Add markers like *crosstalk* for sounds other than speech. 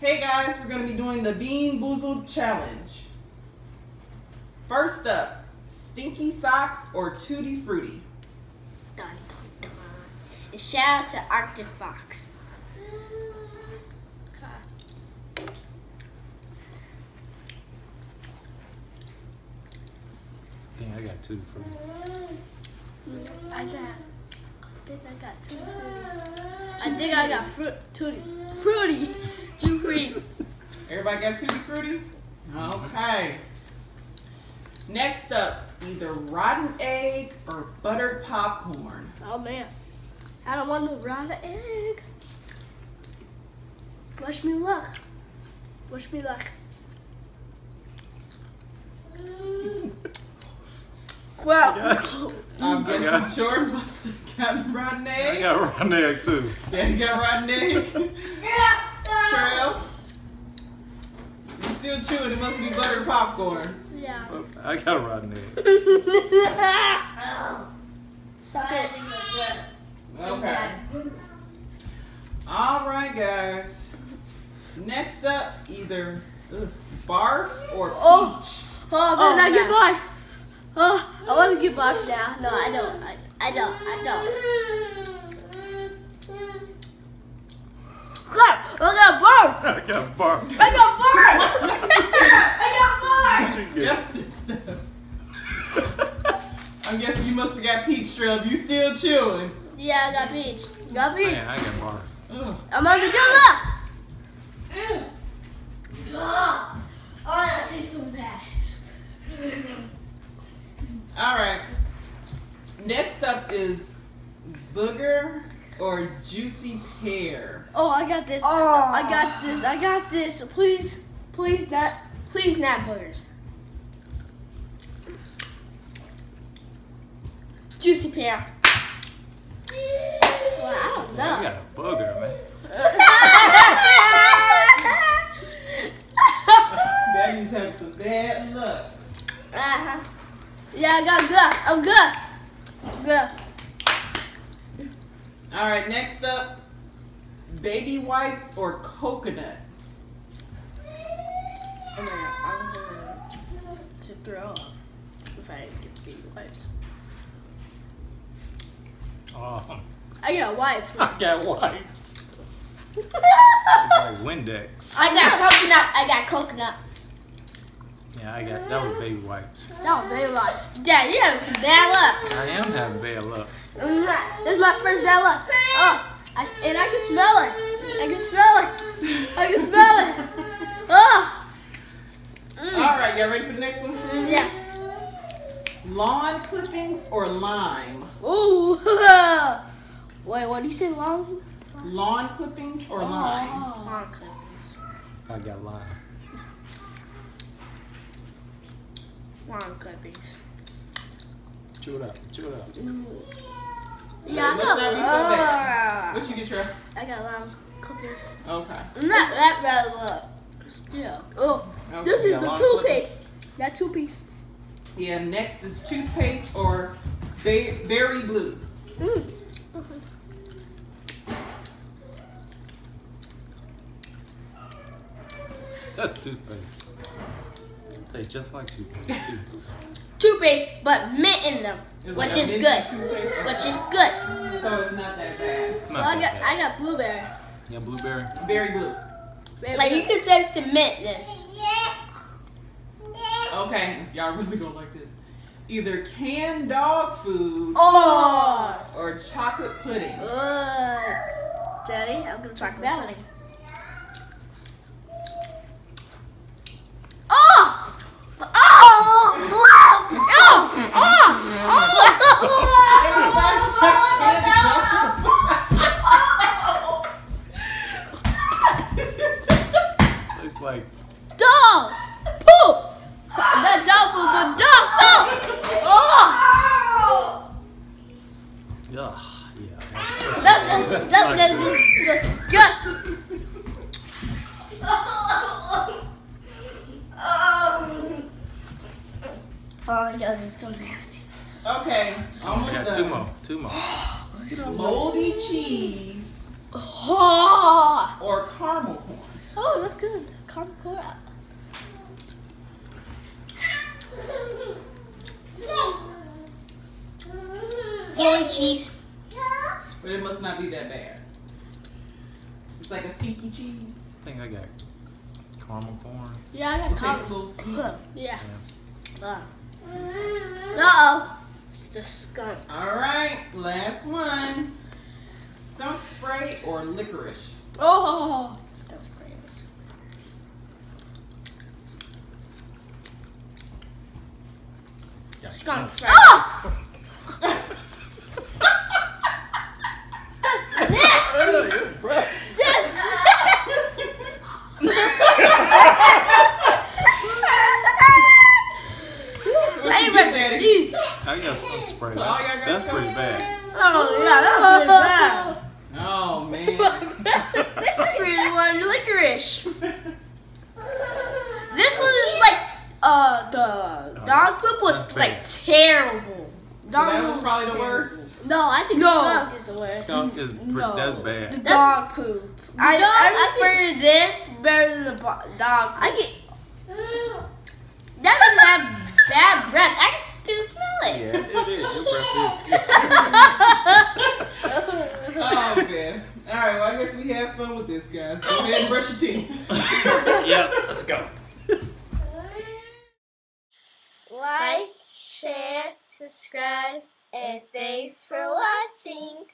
Hey guys, we're gonna be doing the Bean Boozled Challenge. First up, Stinky Socks or Tutti Frutti? Dun, dun, dun. And shout out to Arctic Fox. Dang, I got two for you. I got. I think I got two fruity. I think I got fruit, tutti, fruity, two fruity. Everybody got Tutti Frutti? Okay. Next up, either rotten egg or buttered popcorn. Oh man, I don't want no rotten egg. Wish me luck. Wish me luck. *laughs* Well, *laughs* I'm I guessing got- Jordan must have got rotten I egg. got rotten egg too. Daddy got rotten *laughs* egg. Trail. You still chewing? It must be buttered popcorn. yeah. I got rotten egg. *laughs* Suck it. Okay. All right, guys. Next up, either ugh, barf or oh. peach. Oh. Oh, Oh, I'm not get barf. Oh, I want to get barf now. No, I don't. I, I don't. I don't. Crap! I got barf! *laughs* I got barf. I got barf! *laughs* I got barf! What you get? Justice stuff. I'm guessing you must have got peach trail. You still chewing? Yeah, I got peach. Got oh, peach. Man, I got barf. Ugh. Oh. I'm on the good luck. Oh, that tastes so bad. Mm. All right. Next up is booger or juicy pear. Oh, I got this. Oh. I got this. I got this. Please, please not, please not burgers. Juicy pear. Well, I don't I know. got a booger, man. Daddy's having some bad luck. uh-huh. Yeah, I got good. I'm good. I'm. All right. Next up, baby wipes or coconut. Oh my god, I'm going to throw up if I get baby wipes. Oh, I got wipes. *laughs* I got wipes. It's *laughs* like Windex. I got coconut. I got coconut. Yeah, I got that was baby wipes. No, baby wipes. Dad, you have some bad luck. I am having bad luck. Mm-hmm. This is my first bad luck. Oh, I, and I can smell it. I can smell it. I can smell it. *laughs* Oh, mm. All right. Y'all ready for the next one? yeah. Lawn clippings or lime? Ooh. *laughs* Wait, what do you say, long? Lawn clippings or oh. lime? Lawn clippings. I got lime. Lawn clippings. Chew it up. Chew it up. Yeah, I got. be so bad. Ah. What you get, Trey? I got lime clippers. Okay. Not that bad luck. Still. Oh, okay. this is the toothpaste. That toothpaste. Yeah. Next is toothpaste or ba- berry blue. Mm. That's toothpaste. Tastes just like toothpaste *laughs* too. Toothpaste, but mint in them, It's which like is good. toothpaste. Which is good. So it's not that bad. So Not I got, bad. I got blueberry. Yeah, blueberry. Berry blue. Like you can taste the mintness. Okay, y'all really gonna like this. Either canned dog food Oh. or chocolate pudding. Uh, Daddy, I'm gonna talk about it. Oh, yeah. That's, that's, that's, that's gonna be disgusting. Oh, no, this is so nasty. Okay, almost yeah, done. Two more, two more. Moldy cheese oh. or caramel corn. Oh, that's good. Caramel corn. Holy cheese. But it must not be that bad. It's like a stinky cheese. I think I got caramel corn. Yeah, I It got tastes a caramel. little sweet. Yeah. Ah. Uh oh. It's the skunk. All right, last one. Skunk spray or licorice? Oh. Skunk sprays. Yeah. Skunk spray. Oh! That's nasty. What Hey, you but- get, Daddy? I got skunk spray. So all y'all got That's skunk pretty spray? bad. Oh yeah, that was bad. Oh man. Licorice one licorice. This one is like uh the dog poop was like bad. terrible. So Dog that poop was probably the worst. No, I think No. skunk is the worst. Skunk is pretty, No, that's bad. The bad. dog poop. I, dog- I I prefer this better than the bo- dog. Poop. I get. That doesn't have bad breath. I can still smell it. Yeah, it. it is. Your breath *laughs* is good. Oh man. All right. Well, I guess we had fun with this, guys. Go ahead and brush your teeth. *laughs* yeah, let's go. Like, share, subscribe, and thanks for watching.